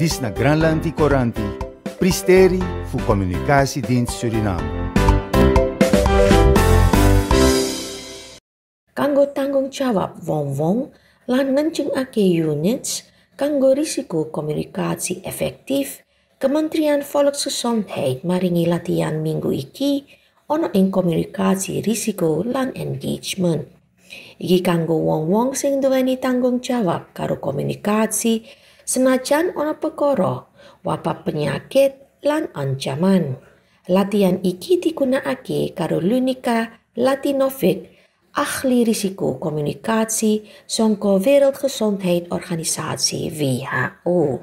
Dis na Granlandi Coranti, pristeri fu Suriname. Kanggo tanggung jawab wong-wong lan ake units kanggo risiko komunikasi efektif, Kementerian Volksgezondheid maringi latihan minggu iki ono ing komunikasi risiko lan engagement. Iki kanggo wong-wong sing duweni tanggung jawab karo komunikasi senajan ana perkara wabah penyakit lan ancaman. Latihan iki digunakake karo Lunika Latinovic, ahli risiko komunikasi songko Wereldgezondheidsorganisatie WHO.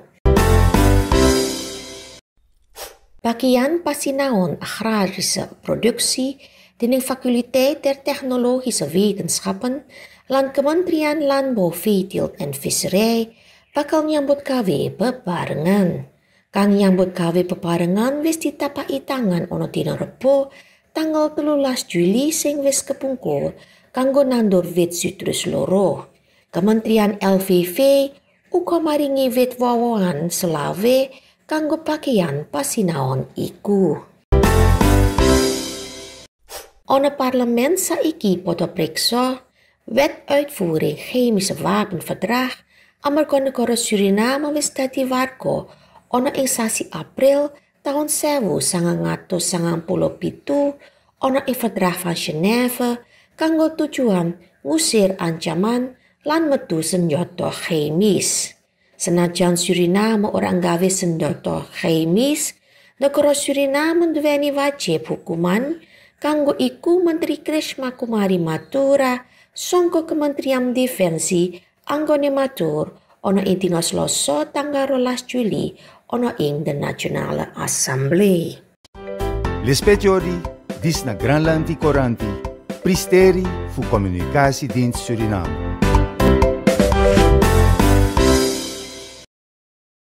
Bagian pasinaon agrarische produksi dening Fakulteit der Technologische Wetenschappen lan Kementerian Landbouw, Veeteelt en Visserij bakal nyambut gawe bebarengan. Kang nyambut gawe bebarengan wis ditapai tangan ono dina Rebo tanggal 13 Juli sing wis kepungkur kanggo nandur wit citrus loro. Kementerian LVV uga maringi wit wawohan selawe kanggo pakaian pasinaon iku. Ono parlement saiki padha preksa wet uitvoering chemische wapenverdrag amarga negara Suriname wis dadi warga ana ing sasi April tahun 1997 ana ing Verdrag van Genève kanggo tujuan ngusir ancaman lan metu senjata chemis. Senajan Suriname ora nggawe senjata chemis, negara Suriname nduweni wajib hukuman kanggo iku Menteri Krishma Kumari Matura songko Kementerian Defensi anggone matur ana ing dina Selasa tanggal 12 Juli ana ing the Nasionale Assemblee. Lispetiori, dis na Granlandi Coranti, pristeri fu Communicatiedienst Suriname.